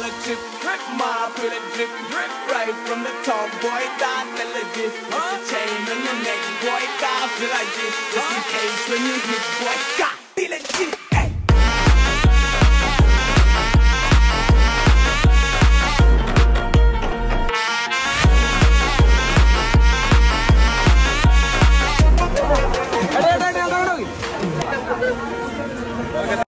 drip, drip, my pretty drip, drip, right from the top, boy, that melody. Huh? It's the chain on your neck, boy, that melody. Huh? It's case when you hit, boy, God, diligent.